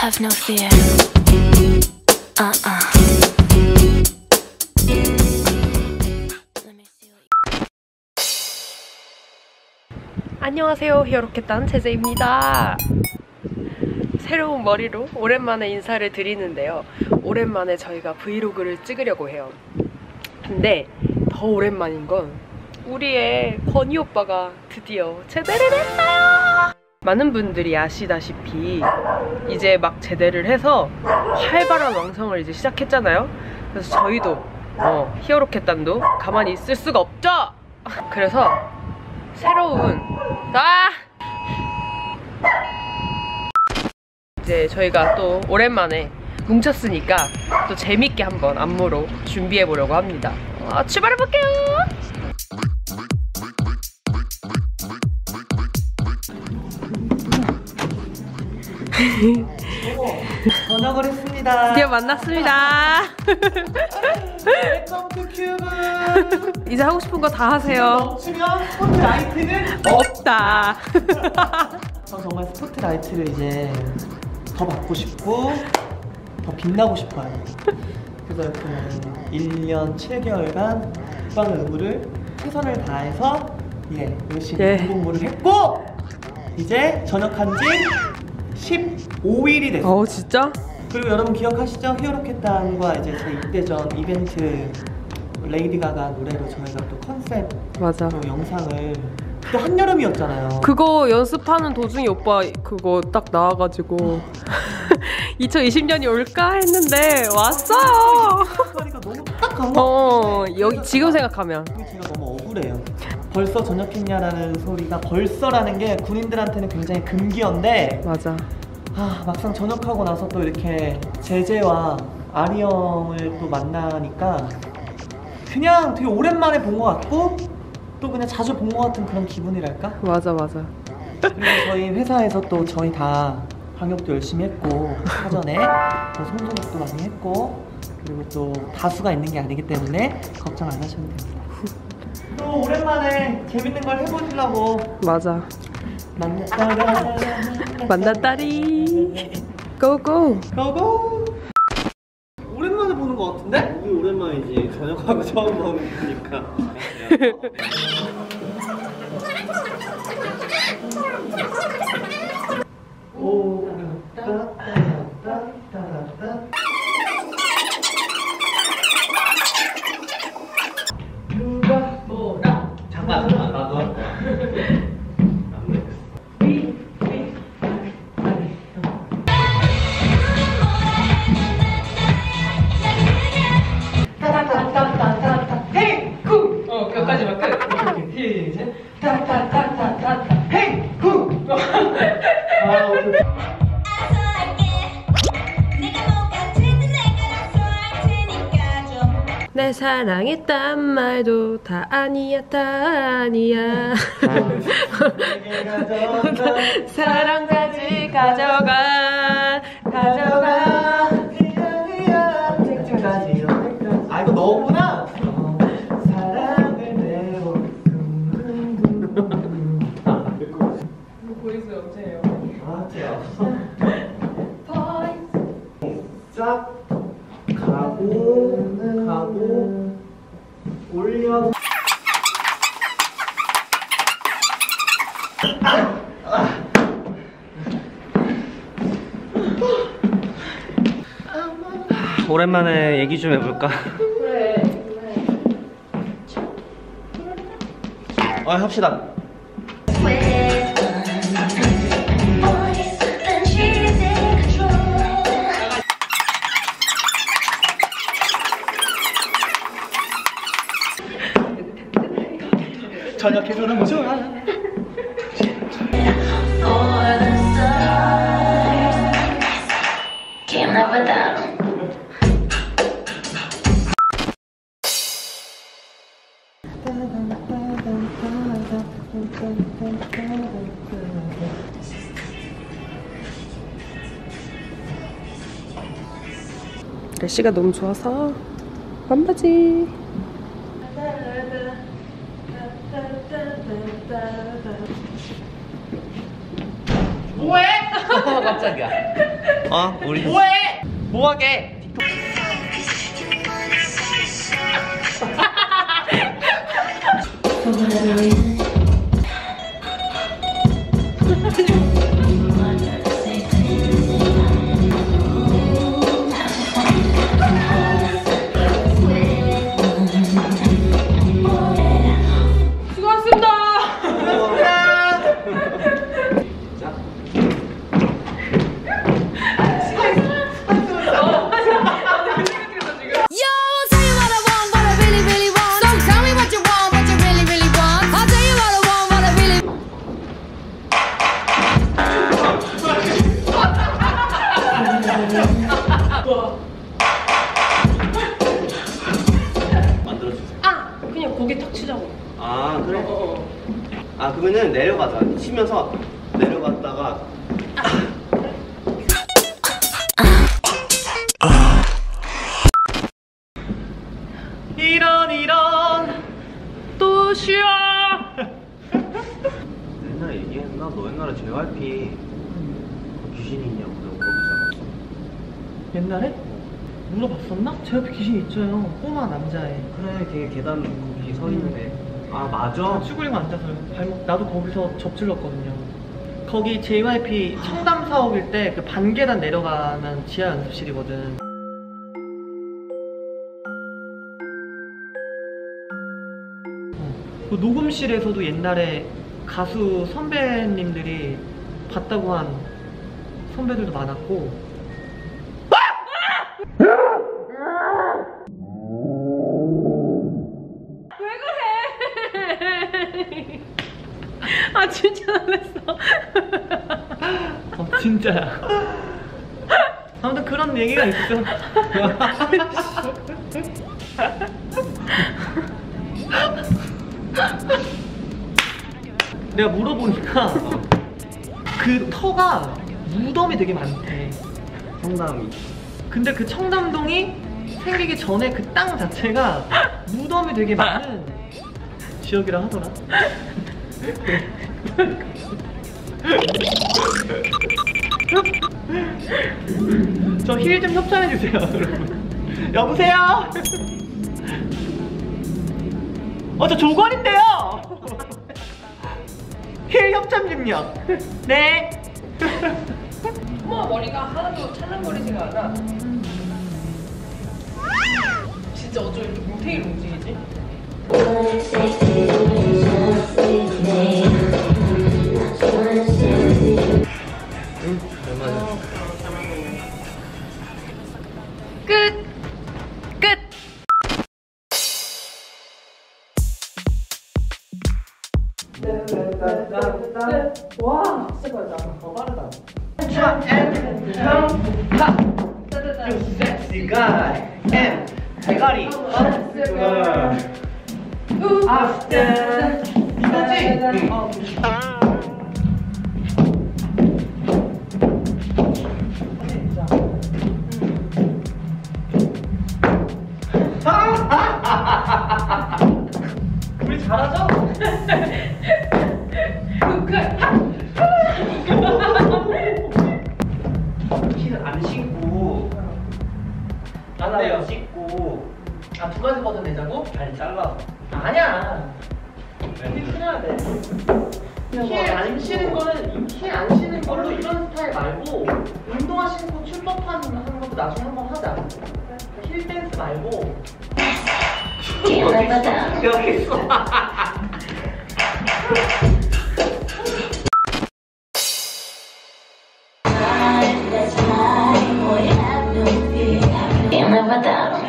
have no fear. Uh uh. 안녕하세요. 히어로켓단 제재입니다. 새로운 머리로 오랜만에 인사를 드리는데요. 오랜만에 저희가 브이로그를 찍으려고 해요. 근데 더 오랜만인 건 우리의 권희 오빠가 드디어 제대를 했어요 많은 분들이 아시다시피 이제 막 제대를 해서 활발한 왕성을 이제 시작했잖아요 그래서 저희도 어, 히어로켓단도 가만히 있을 수가 없죠 그래서 새로운 아 이제 저희가 또 오랜만에 뭉쳤으니까 또 재밌게 한번 안무로 준비해 보려고 합니다. 아, 출발해 볼게요. 전역을 했습니다. 드디어 만났습니다. Welcome to Cube. 이제 하고 싶은 거 다 하세요. 넘치면 스포트라이트는 없다. 저 정말 스포트라이트를 이제 더 받고 싶고 더 빛나고 싶어요. 그래서 이렇게 1년 7개월간 국방 의무를 최선을 다해서 예 열심히 예. 군복무를 했고 이제 전역한 지 15일이 됐어요. 어 진짜? 그리고 여러분 기억하시죠? 히어로켓단과 이제 제 입대 전 이벤트 레이디 가가 노래로 저희가 또 컨셉 맞아. 또 영상을 그때 한여름이었잖아요. 그거 연습하는 도중에 오빠 그거 딱 나와가지고 2020년이 올까 했는데 왔어요. 너무 거. 어 여기 지금 생각하면 제가 너무 억울해요. 벌써 전역했냐라는 소리가 벌써라는 게 군인들한테는 굉장히 금기어인데 맞아. 아, 막상 전역하고 나서 또 이렇게 제재와 아리 형을 또 만나니까 그냥 되게 오랜만에 본 것 같고 또 그냥 자주 본 것 같은 그런 기분이랄까? 맞아 맞아. 그리고 저희 회사에서 또 저희 다 방역도 열심히 했고 사전에 또 손소독도 많이 했고 그리고 또 다수가 있는 게 아니기 때문에 걱정 안 하셔도 됩니다. 또 오랜만에 재밌는 걸 해보시려고 맞아. 만났다가 만났다리. 고고. 고고 오랜만에 보는 것 같은데? 우리 오랜만이지 저녁하고 처음 보는 거니까 오 따따따따따따 헤이! 아내 사랑했단 말도 다 아니야 다 아니야. 가져가 사랑까 가고 가고 올려 오랜만에 얘기 좀 해볼까? 그래. 아 합시다 날씨가 너무 좋아서 반바지. 뭐해? 깜짝이야. 어, 우리 뭐해? 뭐하게? 아 그러면은 내려가자. 치면서 내려갔다가 이런 이런 도시야. 옛날에 얘기했나? 너 옛날에 JYP 그 귀신 있냐고 내가 물어보지 않았어? 옛날에 물어봤었나? 제 옆에 귀신 있죠요. 꼬마 남자애. 그래 걔 계단 거기 서 있는데 아 맞아? 저 쭈그리고 앉아서 발목 나도 거기서 접질렀거든요. 거기 JYP 청담 사옥일 때 그 반계단 내려가는 지하 연습실이거든. 어, 그 녹음실에서도 옛날에 가수 선배님들이 봤다고 한 선배들도 많았고 아 진짜 놀랐어. 어, 진짜야. 아무튼 그런 얘기가 있어. 내가 물어보니까 그 터가 무덤이 되게 많대. 성담이 근데 그 청담동이 생기기 전에 그 땅 자체가 무덤이 되게 많은 지역이라 하더라. 저 힐 좀 협찬해 주세요, 여러분. 여보세요? 어, 저 조권인데요. 힐 협찬 좀요. 네. 어머 머리가 하나도 찰랑거리지가 않아. 진짜 어쩜 이렇게 뭉탱이로 움직이지? 섹시 가이 앤 대가리 아스트 힐안 신는 거는 힐안 신는 걸로 이런 스타일 말고 운동화 신고 출법한 하는 것도 나중에 한번 하자. 힐 댄스 말고 여기 있어. Live without